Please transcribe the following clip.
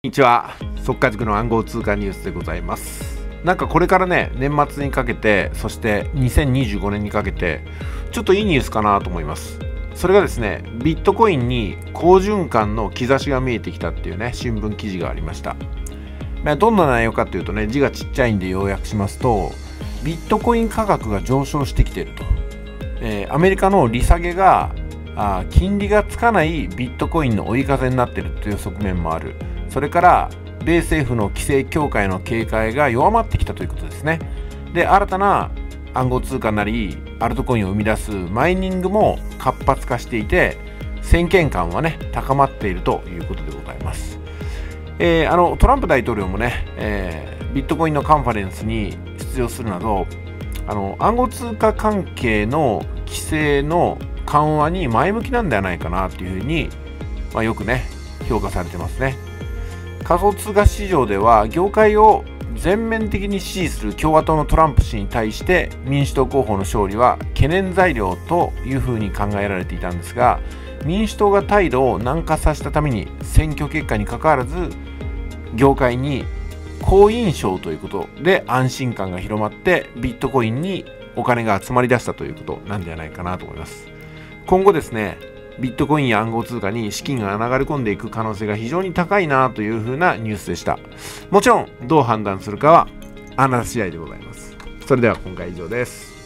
こんにちは。速稼塾の暗号通貨ニュースでございます。なんかこれからね年末にかけてそして2025年にかけてちょっといいニュースかなと思います。それがですねビットコインに好循環の兆しが見えてきたっていうね新聞記事がありました。どんな内容かというとね字がちっちゃいんで要約しますとビットコイン価格が上昇してきていると、えー、アメリカの利下げがあ金利がつかないビットコインの追い風になっているという側面もある。それから米政府の規制強化への警戒が弱まってきたということですね。で新たな暗号通貨なりアルトコインを生み出すマイニングも活発化していて先見感はね高まっているということでございます、えー、あのトランプ大統領もね、えー、ビットコインのカンファレンスに出場するなどあの暗号通貨関係の規制の緩和に前向きなんではないかなというふうに、まあ、よくね評価されてますね。仮想通貨市場では業界を全面的に支持する共和党のトランプ氏に対して民主党候補の勝利は懸念材料というふうに考えられていたんですが民主党が態度を軟化させたために選挙結果にかかわらず業界に好印象ということで安心感が広まってビットコインにお金が集まりだしたということ。なんじゃないかなと思います。今後ですねビットコインや暗号通貨に資金が流れ込んでいく可能性が非常に高いなというふうなニュースでした。もちろん、どう判断するかはあなた次第でございます。それでは今回以上です。